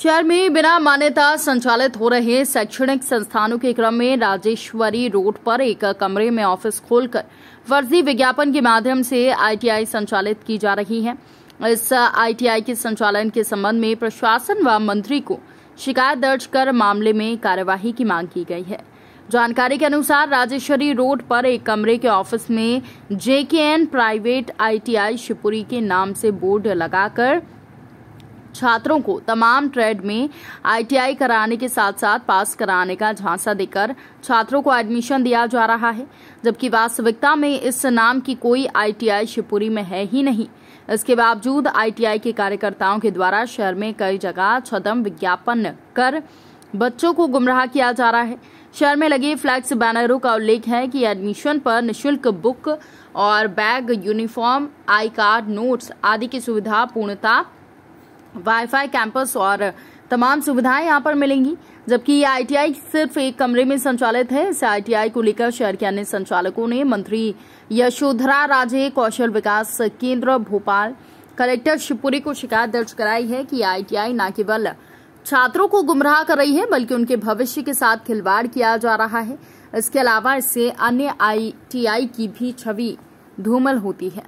शहर में बिना मान्यता संचालित हो रहे शैक्षणिक संस्थानों के क्रम में राजेश्वरी रोड पर एक कमरे में ऑफ़िस खोलकर फर्जी विज्ञापन के माध्यम से आईटीआई संचालित की जा रही है। इस आईटीआई के संचालन के संबंध में प्रशासन व मंत्री को शिकायत दर्ज कर मामले में कार्यवाही की मांग की गई है। जानकारी के अनुसार राजेश्वरी रोड पर एक कमरे के ऑफ़िस में जेकेएन प्राइवेट आईटीआई शिवपुरी के नाम से बोर्ड लगाकर छात्रों को तमाम ट्रेड में आईटीआई कराने के साथ साथ पास कराने का झांसा देकर छात्रों को एडमिशन दिया जा रहा है, जबकि वास्तविकता में इस नाम की कोई आईटीआई शिवपुरी में है ही नहीं। इसके बावजूद आईटीआई के कार्यकर्ताओं के द्वारा शहर में कई जगह छदम विज्ञापन कर बच्चों को गुमराह किया जा रहा है। शहर में लगे फ्लैक्स बैनरों का उल्लेख है कि एडमिशन पर निशुल्क बुक और bag uniform I card notes आदि की सुविधा पूर्णता वाईफाई कैंपस और तमाम सुविधाएँ यहाँ पर मिलेंगी, जबकि ये आईटीआई सिर्फ़ एक कमरे में संचालित है। इस आईटीआई को लेकर शहर के अन्य संचालकों ने मंत्री यशोधरा राजे, कौशल विकास केंद्र, भोपाल कलेक्टर शिवपुरी को शिकायत दर्ज कराई है कि आईटीआई न केवल छात्रों को गुमराह कर रही है, बल्कि उनके भविष्य के साथ खिलवाड़ किया जा रहा है। इसके अलावा इससे अन्य आईटीआई की भी छवि धूमल होती है।